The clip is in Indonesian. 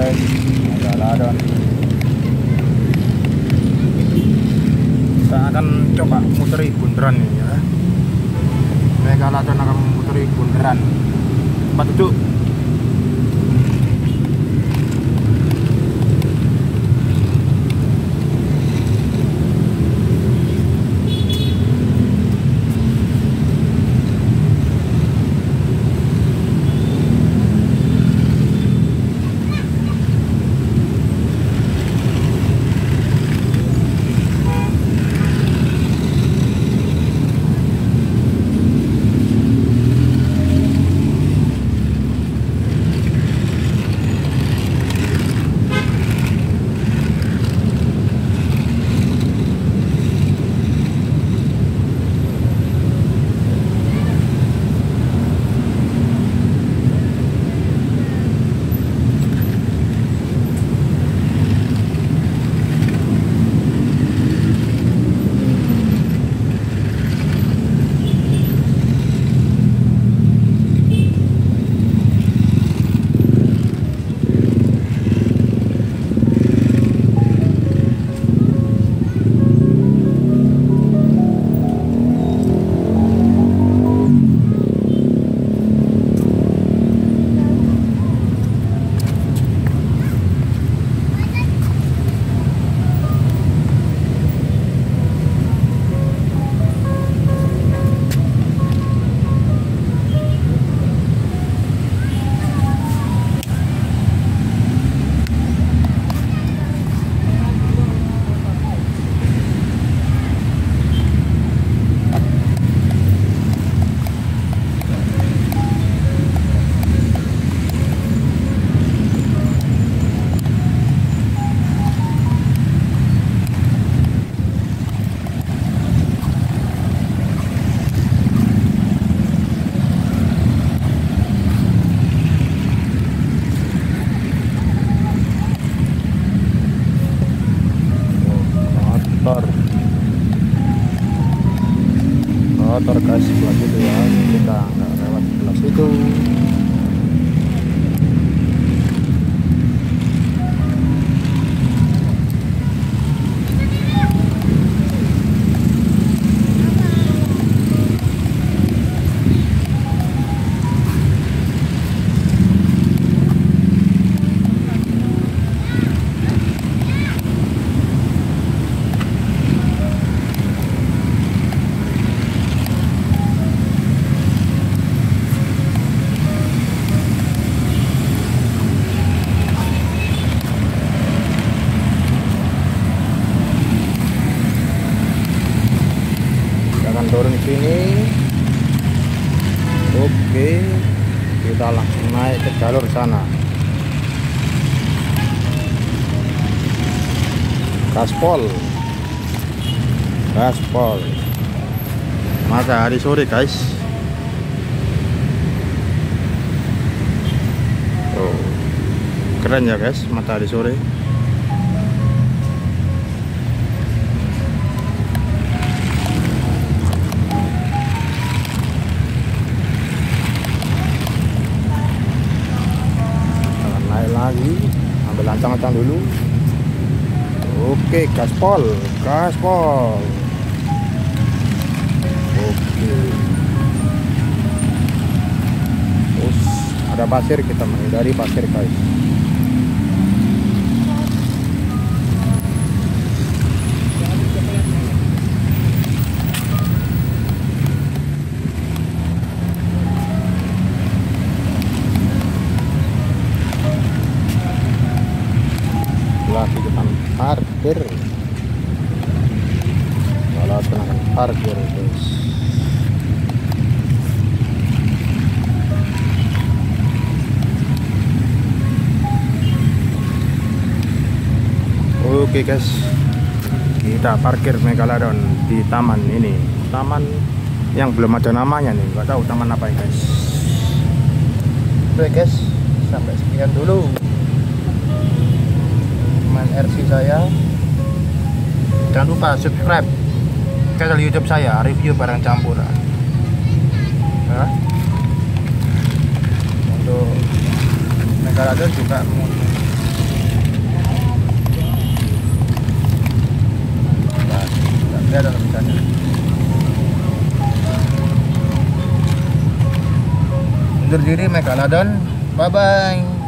guys Megalodon kita akan coba muteri bundaran ini ya. Megalodon akan muteri bundaran tempat duduk motor guys situ ya. Kita nggak lewat sebelah situ akan turun di sini. Oke kita langsung naik ke jalur sana. Gaspol gaspol matahari sore guys. Oh keren ya guys matahari sore lancang-lancang dulu. Oke gaspol gaspol oke. Terus ada pasir kita menghindari pasir guys lagi kita parkir. Kalau tenaga parkir guys. Oke guys. Kita parkir Megalodon di taman ini. Taman yang belum ada namanya nih. Nggak tahu taman apa ya guys. Oke guys. Sampai sekian dulu RC saya. Jangan lupa subscribe channel YouTube saya review barang campuran untuk negara itu juga undur diri megalodon bye bye